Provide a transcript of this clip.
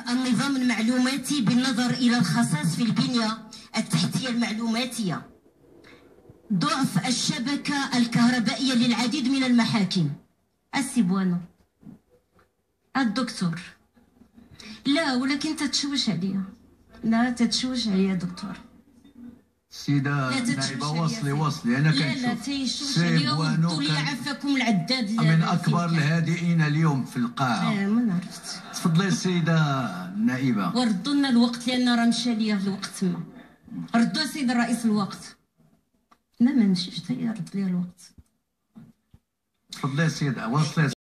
النظام المعلوماتي بالنظر إلى الخصائص في البنية التحتية المعلوماتية. ضعف الشبكة الكهربائية للعديد من المحاكم. السيبوانو الدكتور. لا ولكن تتشوش عليا. لا تتشوش عليا دكتور. لا نائبة عليا وصلي. وصلي أنا لا لا كنشوف تيشوش لي كان عفاكم العداد. لا- من لا كان. الهادئين اليوم في القاعة. آه ما عرفت تفضلي السيدة النائبة. وردوا لنا الوقت لأن راه مشى ليا الوقت تما. ردوا سيد الرئيس الوقت. لا ما نمشيش حتى يرد لي الوقت. تفضلي السيدة وصلي